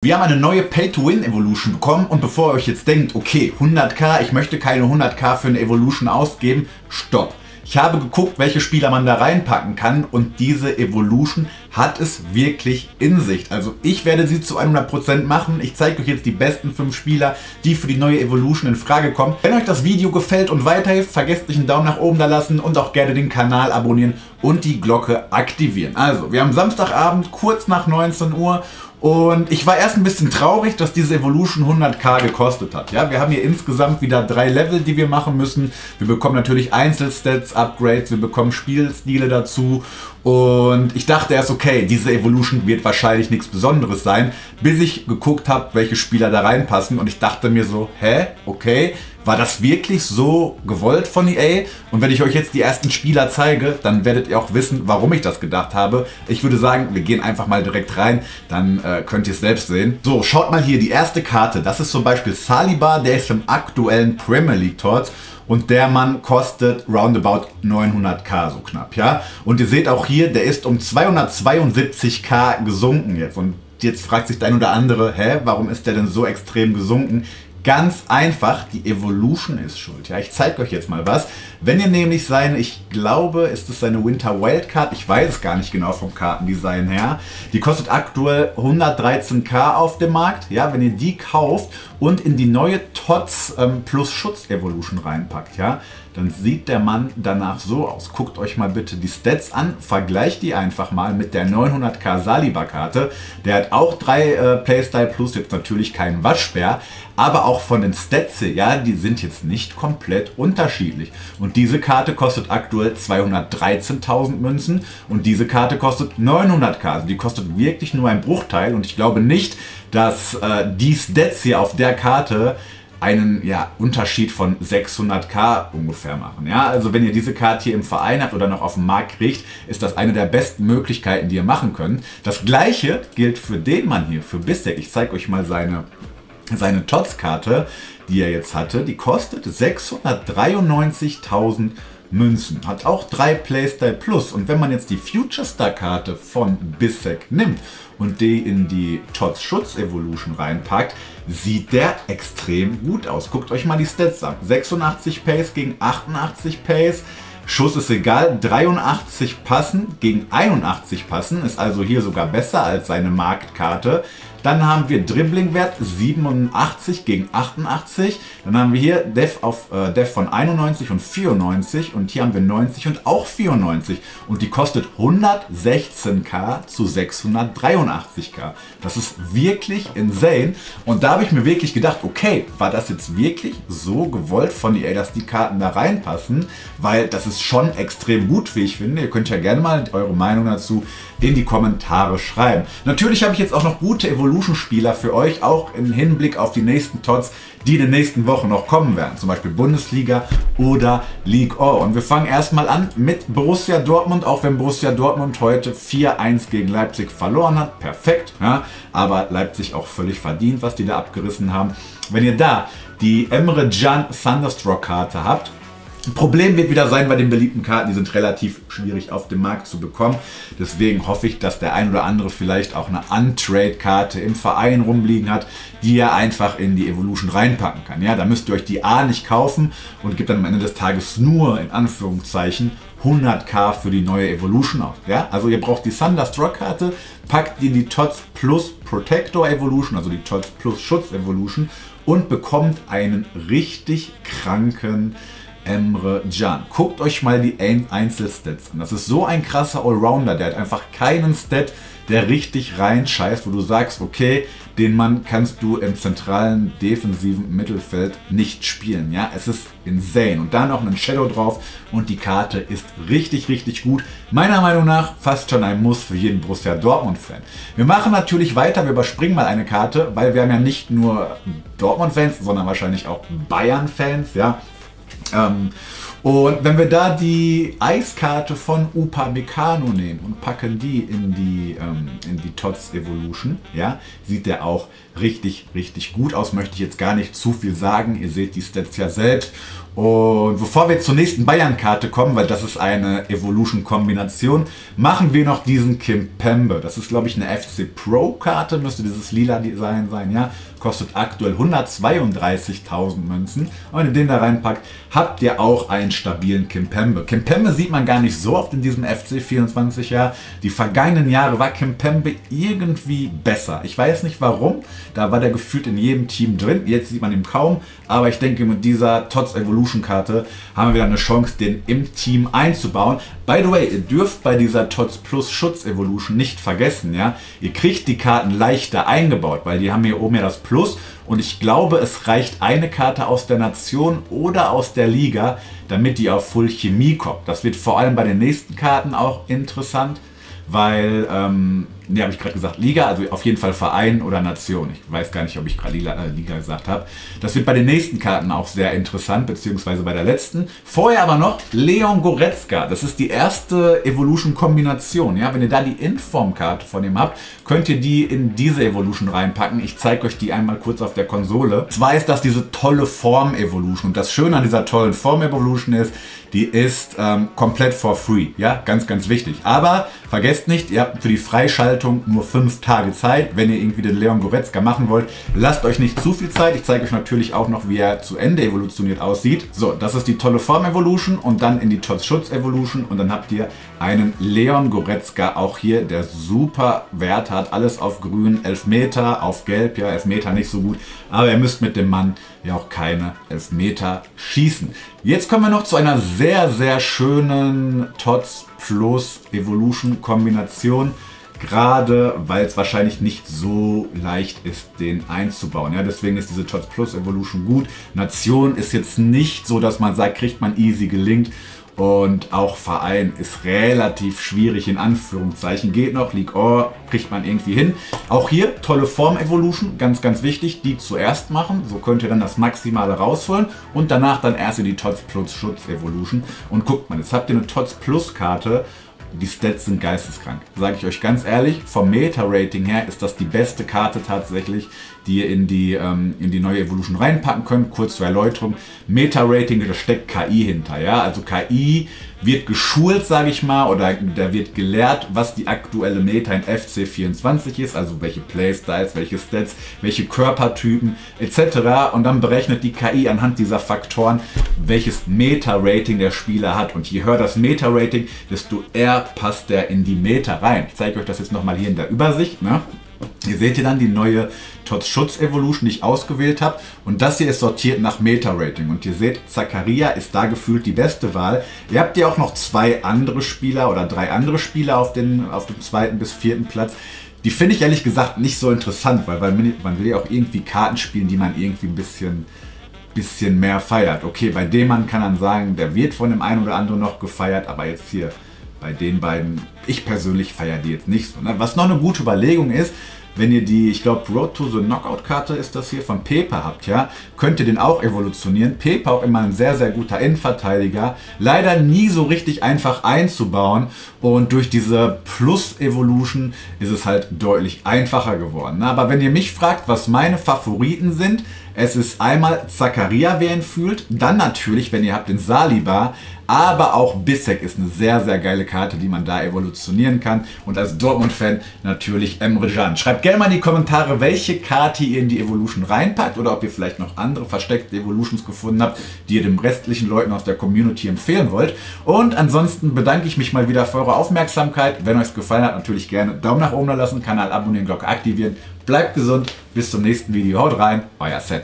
Wir haben eine neue Pay-to-Win-Evolution bekommen und bevor ihr euch jetzt denkt, okay, 100k, ich möchte keine 100k für eine Evolution ausgeben, stopp. Ich habe geguckt, welche Spieler man da reinpacken kann und diese Evolution hat es wirklich in sich. Also ich werde sie zu 100% machen. Ich zeige euch jetzt die besten 5 Spieler, die für die neue Evolution in Frage kommen. Wenn euch das Video gefällt und weiterhilft, vergesst nicht einen Daumen nach oben da lassen und auch gerne den Kanal abonnieren und die Glocke aktivieren. Also, wir haben Samstagabend kurz nach 19 Uhr und ich war erst ein bisschen traurig, dass diese Evolution 100k gekostet hat. Ja, wir haben hier insgesamt wieder drei Level, die wir machen müssen. Wir bekommen natürlich Einzelstats, Upgrades, wir bekommen Spielstile dazu. Und ich dachte erst, okay, diese Evolution wird wahrscheinlich nichts Besonderes sein, bis ich geguckt habe, welche Spieler da reinpassen. Und ich dachte mir so, hä, okay, war das wirklich so gewollt von EA? Und wenn ich euch jetzt die ersten Spieler zeige, dann werdet ihr auch wissen, warum ich das gedacht habe. Ich würde sagen, wir gehen einfach mal direkt rein, dann äh, könnt ihr es selbst sehen. So, schaut mal hier, die erste Karte. Das ist zum Beispiel Saliba, der ist im aktuellen Premier League Torts und der Mann kostet roundabout 900k so knapp, ja. Und ihr seht auch hier, der ist um 272k gesunken jetzt und jetzt fragt sich der ein oder andere, hä, warum ist der denn so extrem gesunken? Ganz einfach, die Evolution ist schuld. Ja, ich zeige euch jetzt mal was. Wenn ihr nämlich seine, ich glaube, ist es seine Winter Wildcard, ich weiß es gar nicht genau vom Kartendesign her, die kostet aktuell 113k auf dem Markt. Ja, wenn ihr die kauft und in die neue TOTS ähm, plus Schutz Evolution reinpackt, ja, dann sieht der Mann danach so aus. Guckt euch mal bitte die Stats an, vergleicht die einfach mal mit der 900k Saliba-Karte. Der hat auch drei äh, Playstyle Plus, jetzt natürlich keinen Waschbär, aber auch von den Stats, ja, die sind jetzt nicht komplett unterschiedlich. Und diese Karte kostet aktuell 213.000 Münzen und diese Karte kostet 900k. Also die kostet wirklich nur ein Bruchteil und ich glaube nicht, dass äh, die Stats hier auf der Karte einen ja, Unterschied von 600k ungefähr machen. Ja, also wenn ihr diese Karte hier im Verein habt oder noch auf dem Markt kriegt, ist das eine der besten Möglichkeiten, die ihr machen könnt. Das gleiche gilt für den Mann hier, für Bissek. Ich zeige euch mal seine, seine Tots-Karte, die er jetzt hatte. Die kostet 693.000 Münzen. Hat auch drei Playstyle Plus. Und wenn man jetzt die Future Star Karte von Bissek nimmt und die in die Tots Schutz Evolution reinpackt, sieht der extrem gut aus. Guckt euch mal die Stats an. 86 Pace gegen 88 Pace. Schuss ist egal, 83 passen gegen 81 passen, ist also hier sogar besser als seine Marktkarte. Dann haben wir Dribblingwert 87 gegen 88. Dann haben wir hier Def, auf, äh, Def von 91 und 94. Und hier haben wir 90 und auch 94. Und die kostet 116k zu 683k. Das ist wirklich insane. Und da habe ich mir wirklich gedacht, okay, war das jetzt wirklich so gewollt von EA, dass die Karten da reinpassen? Weil das ist schon extrem gut, wie ich finde. Ihr könnt ja gerne mal eure Meinung dazu in die Kommentare schreiben. Natürlich habe ich jetzt auch noch gute Evolution-Spieler für euch, auch im Hinblick auf die nächsten Tots, die in den nächsten Wochen noch kommen werden. Zum Beispiel Bundesliga oder League O. Und wir fangen erstmal an mit Borussia Dortmund, auch wenn Borussia Dortmund heute 4-1 gegen Leipzig verloren hat. Perfekt. Ja? Aber Leipzig auch völlig verdient, was die da abgerissen haben. Wenn ihr da die Emre Can Thunderstruck Karte habt, Problem wird wieder sein bei den beliebten Karten, die sind relativ schwierig auf dem Markt zu bekommen. Deswegen hoffe ich, dass der ein oder andere vielleicht auch eine Untrade-Karte im Verein rumliegen hat, die er einfach in die Evolution reinpacken kann. Ja, da müsst ihr euch die A nicht kaufen und gibt dann am Ende des Tages nur in Anführungszeichen 100k für die neue Evolution aus. Ja? Also ihr braucht die Thunderstruck Karte, packt die in die TOTS Plus Protector Evolution, also die TOTS Plus Schutz Evolution und bekommt einen richtig kranken Emre Can. Guckt euch mal die Einzelstats an. Das ist so ein krasser Allrounder, der hat einfach keinen Stat, der richtig reinscheißt, wo du sagst, okay, den Mann kannst du im zentralen defensiven Mittelfeld nicht spielen. Ja, es ist insane. Und da noch ein Shadow drauf und die Karte ist richtig, richtig gut. Meiner Meinung nach fast schon ein Muss für jeden Borussia Dortmund-Fan. Wir machen natürlich weiter, wir überspringen mal eine Karte, weil wir haben ja nicht nur Dortmund-Fans, sondern wahrscheinlich auch Bayern-Fans. Ja, ähm, Und wenn wir da die Eiskarte von Upa Meccano nehmen und packen die in die, ähm, in die Tots Evolution, ja, sieht der auch richtig, richtig gut aus. Möchte ich jetzt gar nicht zu viel sagen. Ihr seht die Stats ja selbst. Und bevor wir zur nächsten Bayern-Karte kommen, weil das ist eine Evolution-Kombination, machen wir noch diesen Kim Pembe. Das ist, glaube ich, eine FC Pro-Karte, müsste dieses lila Design sein, ja. Kostet aktuell 132.000 Münzen. Und wenn ihr den da reinpackt, habt ihr auch einen stabilen Kim Pembe. Kim Pembe sieht man gar nicht so oft in diesem FC 24 Jahr. Die vergangenen Jahre war Kim Pembe irgendwie besser. Ich weiß nicht warum. Da war der gefühlt in jedem Team drin. Jetzt sieht man ihn kaum. Aber ich denke, mit dieser Tots Evolution Karte haben wir wieder eine Chance, den im Team einzubauen. By the way, ihr dürft bei dieser Tots Plus Schutz Evolution nicht vergessen, ja. Ihr kriegt die Karten leichter eingebaut, weil die haben hier oben ja das Plus. Und ich glaube, es reicht eine Karte aus der Nation oder aus der Liga, damit die auf Full Chemie kommt. Das wird vor allem bei den nächsten Karten auch interessant, weil ähm, ne, habe ich gerade gesagt, Liga, also auf jeden Fall Verein oder Nation. Ich weiß gar nicht, ob ich gerade Liga, äh, Liga gesagt habe. Das wird bei den nächsten Karten auch sehr interessant, beziehungsweise bei der letzten. Vorher aber noch Leon Goretzka. Das ist die erste Evolution-Kombination. Ja? Wenn ihr da die Inform-Karte von ihm habt, könnt ihr die in diese Evolution reinpacken. Ich zeige euch die einmal kurz auf der Konsole. Zwar ist das diese tolle Form-Evolution. Und das Schöne an dieser tollen Form-Evolution ist, die ist ähm, komplett for free. Ja, ganz, ganz wichtig. Aber vergesst nicht, ihr habt für die Freischaltung Vorbereitung nur fünf Tage Zeit. Wenn ihr irgendwie den Leon Goretzka machen wollt, lasst euch nicht zu viel Zeit. Ich zeige euch natürlich auch noch, wie er zu Ende evolutioniert aussieht. So, das ist die tolle Form Evolution und dann in die Tots Schutz Evolution und dann habt ihr einen Leon Goretzka auch hier, der super Wert hat. Alles auf grün, Elfmeter, auf gelb, ja, Elfmeter nicht so gut. Aber ihr müsst mit dem Mann ja auch keine Elfmeter schießen. Jetzt kommen wir noch zu einer sehr, sehr schönen Tots Plus Evolution Kombination gerade weil es wahrscheinlich nicht so leicht ist, den einzubauen. Ja, deswegen ist diese Tots Plus Evolution gut. Nation ist jetzt nicht so, dass man sagt, kriegt man easy gelingt. Und auch Verein ist relativ schwierig in Anführungszeichen. Geht noch, League Or kriegt man irgendwie hin. Auch hier tolle Form Evolution, ganz, ganz wichtig. Die zuerst machen, so könnt ihr dann das Maximale rausholen. Und danach dann erst in die Tots Plus Schutz Evolution. Und guckt mal, jetzt habt ihr eine Tots Plus Karte die Stats sind geisteskrank. Sage ich euch ganz ehrlich, vom Meta-Rating her ist das die beste Karte tatsächlich, die ihr in die, ähm, in die neue Evolution reinpacken könnt. Kurz zur Erläuterung. Meta-Rating, da steckt KI hinter. Ja? Also KI wird geschult, sage ich mal, oder da wird gelehrt, was die aktuelle Meta in FC24 ist, also welche Playstyles, welche Stats, welche Körpertypen etc. Und dann berechnet die KI anhand dieser Faktoren, welches Meta-Rating der Spieler hat. Und je höher das Meta-Rating, desto eher passt der in die Meta rein. Ich zeige euch das jetzt nochmal hier in der Übersicht. Ne? Hier seht ihr dann die neue TOTS Schutz Evolution, die ich ausgewählt habe. Und das hier ist sortiert nach Meta-Rating. Und ihr seht, Zakaria ist da gefühlt die beste Wahl. Ihr habt ja auch noch zwei andere Spieler oder drei andere Spieler auf, den, auf dem zweiten bis vierten Platz. Die finde ich ehrlich gesagt nicht so interessant, weil, weil man will ja auch irgendwie Karten spielen, die man irgendwie ein bisschen, bisschen mehr feiert. Okay, bei dem Mann kann man sagen, der wird von dem einen oder anderen noch gefeiert, aber jetzt hier bei den beiden, ich persönlich feiere die jetzt nicht so. Ne? Was noch eine gute Überlegung ist, wenn ihr die, ich glaube, Road to the Knockout-Karte ist das hier von Pepe habt, ja, könnt ihr den auch evolutionieren. Pepe auch immer ein sehr, sehr guter Endverteidiger. Leider nie so richtig einfach einzubauen und durch diese Plus-Evolution ist es halt deutlich einfacher geworden. Aber wenn ihr mich fragt, was meine Favoriten sind, es ist einmal Zakaria, wer ihn fühlt, dann natürlich, wenn ihr habt den Saliba, aber auch Bissek ist eine sehr, sehr geile Karte, die man da evolutionieren kann. Und als Dortmund-Fan natürlich Emre Can. Schreibt gerne mal in die Kommentare, welche Karte ihr in die Evolution reinpackt oder ob ihr vielleicht noch andere versteckte Evolutions gefunden habt, die ihr den restlichen Leuten aus der Community empfehlen wollt. Und ansonsten bedanke ich mich mal wieder für eure Aufmerksamkeit. Wenn euch es gefallen hat, natürlich gerne Daumen nach oben lassen, Kanal abonnieren, Glocke aktivieren. Bleibt gesund, bis zum nächsten Video. Haut rein, euer Set.